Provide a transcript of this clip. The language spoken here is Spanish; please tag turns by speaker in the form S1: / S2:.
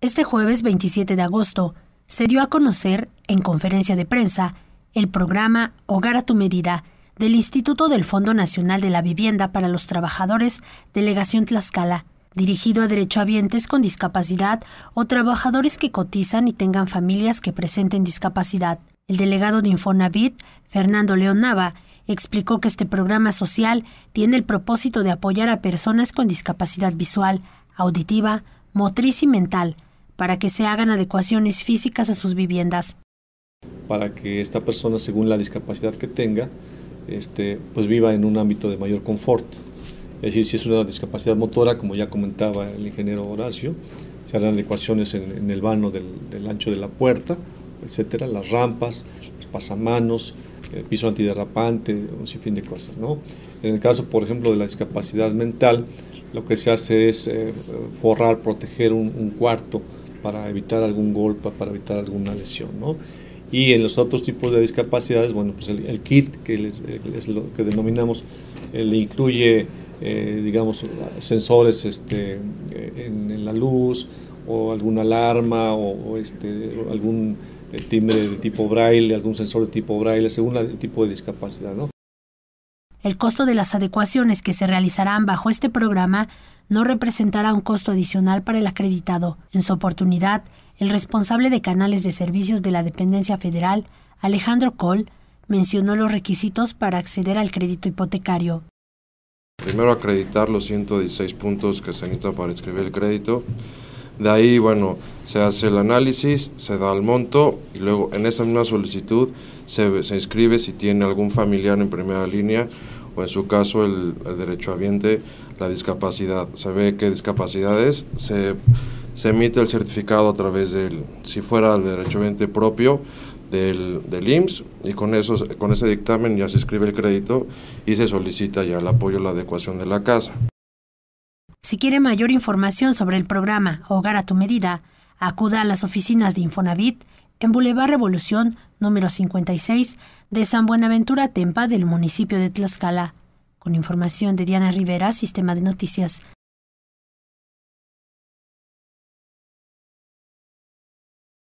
S1: Este jueves 27 de agosto se dio a conocer, en conferencia de prensa, el programa Hogar a tu medida del Instituto del Fondo Nacional de la Vivienda para los Trabajadores, Delegación Tlaxcala, dirigido a derechohabientes con discapacidad o trabajadores que cotizan y tengan familias que presenten discapacidad. El delegado de Infonavit, Fernando León Nava, explicó que este programa social tiene el propósito de apoyar a personas con discapacidad visual, auditiva, motriz y mental, para que se hagan adecuaciones físicas a sus viviendas.
S2: Para que esta persona, según la discapacidad que tenga, este, pues viva en un ámbito de mayor confort. Es decir, si es una discapacidad motora, como ya comentaba el ingeniero Horacio, se harán adecuaciones en, el vano del, ancho de la puerta, etcétera, las rampas, los pasamanos, el piso antiderrapante, un sinfín de cosas. ¿no? En el caso, por ejemplo, de la discapacidad mental, lo que se hace es eh, forrar, proteger un, cuarto para evitar algún golpe, para evitar alguna lesión. ¿no? Y en los otros tipos de discapacidades, bueno, pues el, kit, que es lo que denominamos, eh, le incluye, eh, digamos, sensores este, en, la luz o alguna alarma o, este, algún eh, timbre de tipo braille, algún sensor de tipo braille, según el tipo de discapacidad, ¿no?
S1: El costo de las adecuaciones que se realizarán bajo este programa no representará un costo adicional para el acreditado. En su oportunidad, el responsable de canales de servicios de la dependencia federal, Alejandro Cole, mencionó los requisitos para acceder al crédito hipotecario.
S3: Primero acreditar los 116 puntos que se necesitan para escribir el crédito. De ahí, bueno, se hace el análisis, se da el monto y luego en esa misma solicitud se, se inscribe si tiene algún familiar en primera línea o en su caso el, el derechohabiente la discapacidad. Se ve qué discapacidad es, se, se emite el certificado a través del, si fuera el derechohabiente propio, del, del, IMSS y con, eso, con ese dictamen ya se escribe el crédito y se solicita ya el apoyo a la adecuación de la casa.
S1: Si quiere mayor información sobre el programa Hogar a tu medida, acuda a las oficinas de Infonavit en Boulevard Revolución número 56 de San Buenaventura Tempa del municipio de Tlaxcala. Con información de Diana Rivera, Sistema de Noticias